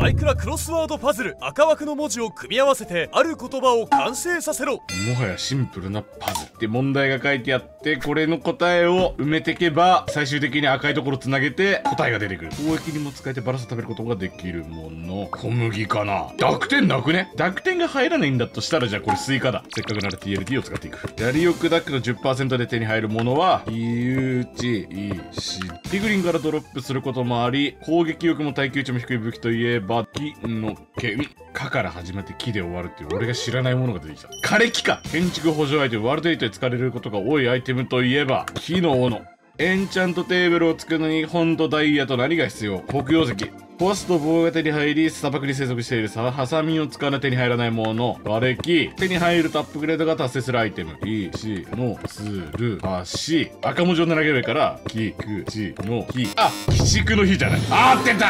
マイクラクロスワードパズル赤枠の文字を組み合わせてある言葉を完成させろ。もはやシンプルなパズルで問題が書いてあってこれの答えを埋めていけば最終的に赤いところつなげて答えが出てくる。攻撃にも使えてバランス食べることができるもの。小麦かな。濁点なくね。濁点が入らないんだとしたらじゃあこれスイカだ。せっかくなら TNT を使っていく。やりよくダックの10%で手に入るものは火打ち石ピグリンからドロップすることもあり攻撃力も耐久値も低い武器といえば木の剣かから始まって木で終わるっていう俺が知らないものが出てきた。枯れ木か。建築補助アイテムワールドエイトで使われることが多いアイテムといえば木の斧。エンチャントテーブルを作るのに本とダイヤと何が必要。黒曜石。コスト棒が手に入り砂漠に生息しているさハサミを使わない手に入らないもの。瓦礫手に入るとアップグレードが達成するアイテム。石のつる橋。赤文字を並べればいいから木くじの木。あ鬼畜の日じゃない。あ合ってた